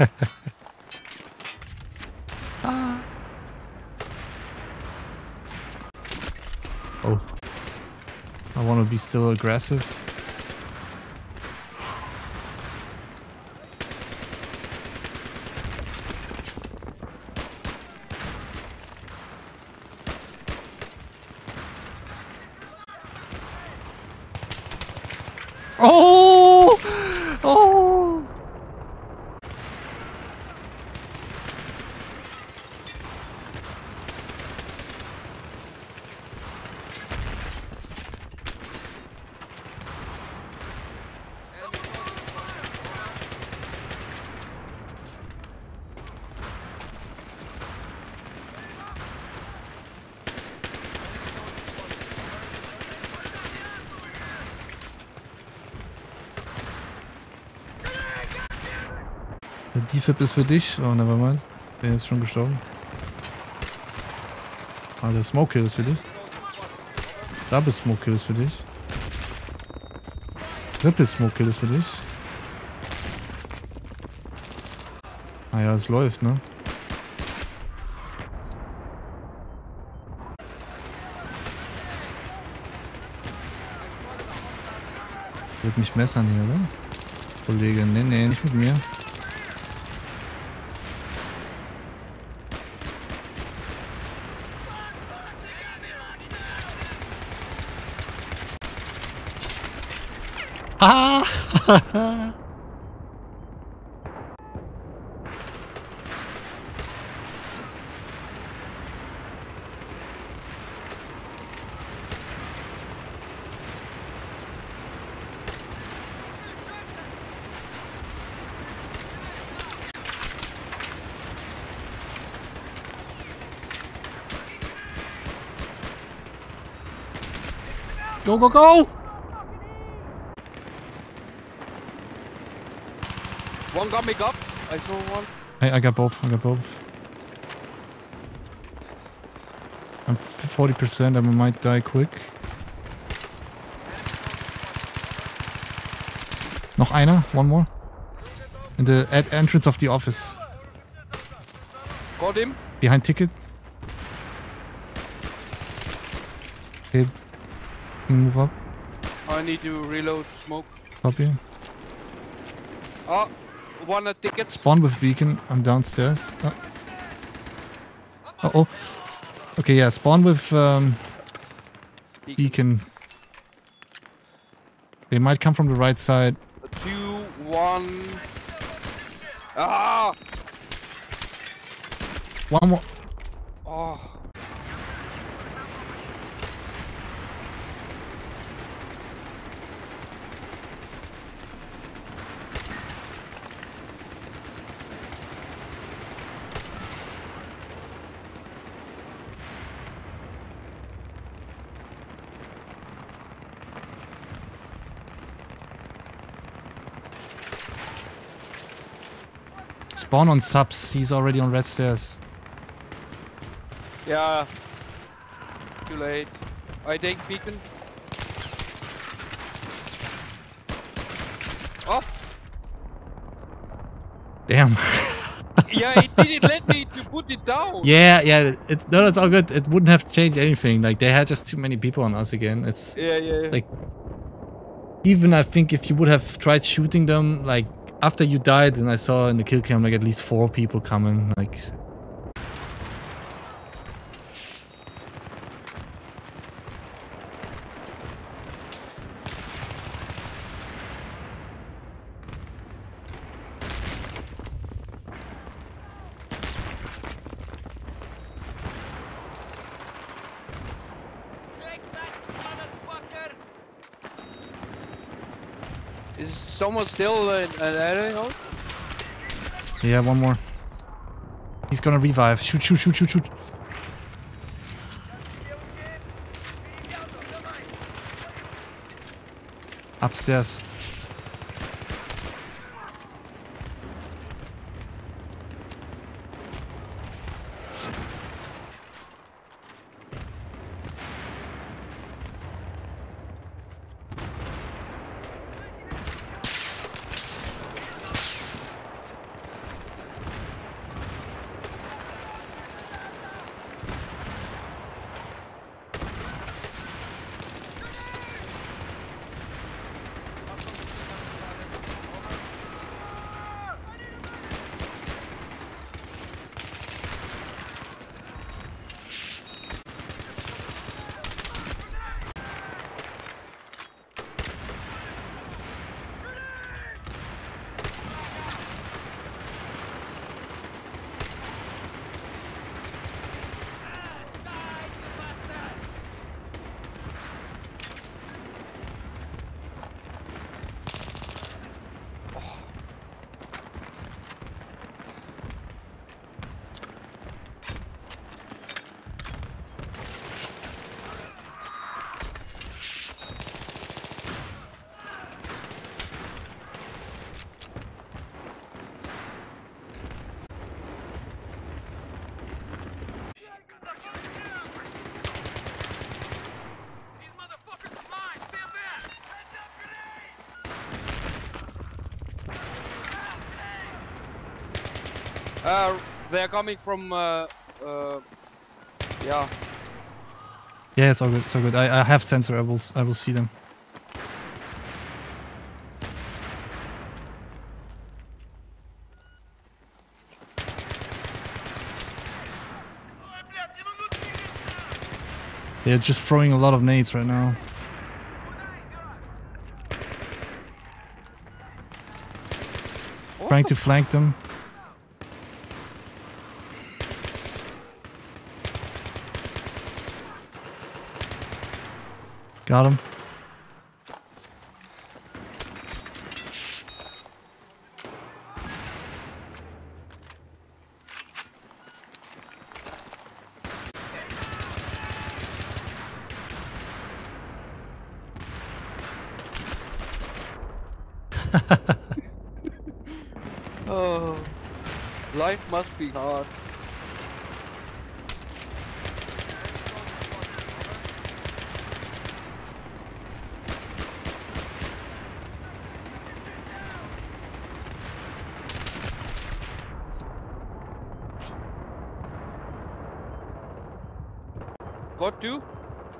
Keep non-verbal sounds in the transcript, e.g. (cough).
ah. (laughs) Oh. I want to be still aggressive. Oh! Der Defib ist für dich. Oh, nevermind. Der ist schon gestorben. Ah, der Smoke Kill ist für dich. Double Smoke Kill ist für dich. Triple Smoke Kill ist für dich. Ah ja, es läuft, ne? Wird mich messern hier, oder? Kollege, nee, nee, nicht mit mir. Go, go, go! One got me up. I saw one. I, I got both. I got both. I'm 40%. I might die quick. Noch einer. One more. In the at entrance of the office. Got him. Behind ticket. Okay. Move up. I need to reload smoke. Copy. Oh, one a ticket. Spawn with beacon. I'm downstairs. Uh oh. Okay, yeah. Spawn with um, beacon. They might come from the right side. Two, one. Ah! One more. Oh. Spawn on subs. He's already on red stairs. Yeah. Too late. I take beacon. Oh! Damn. (laughs) yeah, it didn't let me to put it down. yeah, yeah. It, no, it's all good. It wouldn't have changed anything. Like they had just too many people on us again. It's Yeah, yeah. yeah. like even I think if you would have tried shooting them, like after you died, and I saw in the kill cam like at least four people coming. Like Is someone still in an area? yeah, one more. He's gonna revive. Shoot, shoot, shoot, shoot, shoot. Upstairs. Uh, they are coming from. Uh, uh, yeah. Yeah, it's all good. So good. I, I have sensor. I will I will see them. They're just throwing a lot of nades right now. What Trying to flank them. Got him. (laughs) Oh, life must be hard. What do?